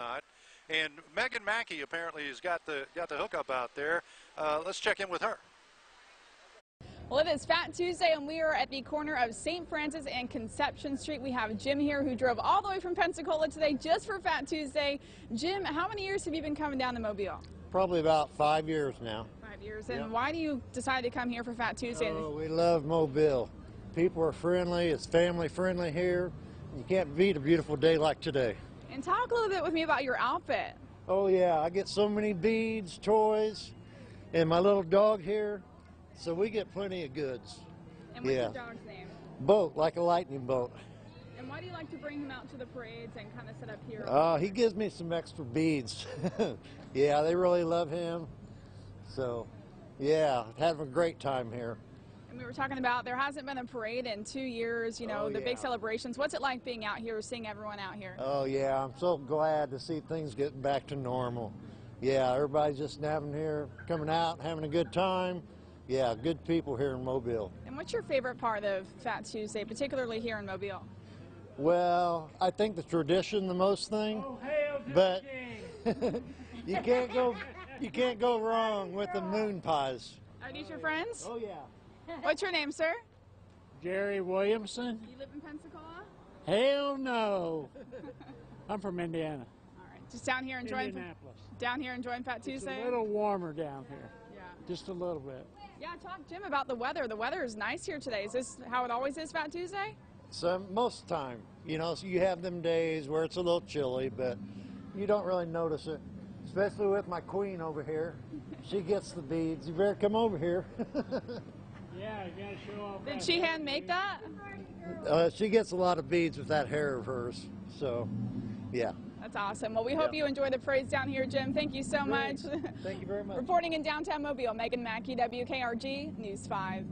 not. And Meaghan Mackey apparently has got the got the hookup out there. Uh, let's check in with her. Well, it is Fat Tuesday, and we are at the corner of St. Francis and Conception Street. We have Jim here who drove all the way from Pensacola today just for Fat Tuesday. Jim, how many years have you been coming down to Mobile? Probably about five years now. Five years. And Yeah. why do you decide to come here for Fat Tuesday? Oh, we love Mobile. People are friendly. It's family friendly here. You can't beat a beautiful day like today. And talk a little bit with me about your outfit. Oh yeah, I get so many beads, toys, and my little dog here. So we get plenty of goods. And what's Yeah. your dog's name? Bolt like a lightning bolt. And why do you like to bring him out to the parades and kind of set up here? Uh, he gives me some extra beads. yeah, they really love him. So, yeah, having a great time here. And we were talking about there hasn't been a parade in two years, you know, Oh, the big celebrations. What's it like being out here, seeing everyone out here? Oh yeah, I'm so glad to see things getting back to normal. Yeah, everybody's just having here, coming out, having a good time. Yeah, good people here in Mobile. And what's your favorite part of Fat Tuesday, particularly here in Mobile? Well, I think the tradition the most thing, but you can't go you can't go wrong with the moon pies. Are these your friends? Oh yeah. What's your name, sir? Jerry Williamson? You live in Pensacola? Hell no. I'm from Indiana, All right, just down here enjoying Indianapolis. down here enjoying Fat It's Tuesday. a little warmer down here, yeah. just a little bit. Yeah, talk Jim about the weather. The weather is nice here today. Is this how it always is Fat Tuesday? So most of the time, you know, so you have them days where it's a little chilly, but you don't really notice it. Especially with my queen over here. She gets the beads. You better come over here. Did she hand make that? uh, she gets a lot of beads with that hair of hers. So, yeah. That's awesome. Well, we hope Yeah. you enjoy the parades down here, Jim. Thank you so much. Thank you very much. Reporting in downtown Mobile, Meaghan Mackey, WKRG News 5.